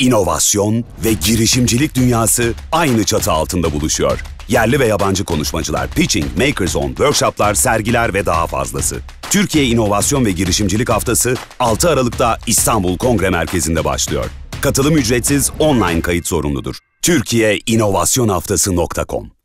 İnovasyon ve girişimcilik dünyası aynı çatı altında buluşuyor. Yerli ve yabancı konuşmacılar, pitching, makers on, workshoplar, sergiler ve daha fazlası. Türkiye İnovasyon ve Girişimcilik Haftası 6 Aralık'ta İstanbul Kongre Merkezi'nde başlıyor. Katılım ücretsiz, online kayıt zorunludur. Türkiye İnovasyonhaftası.com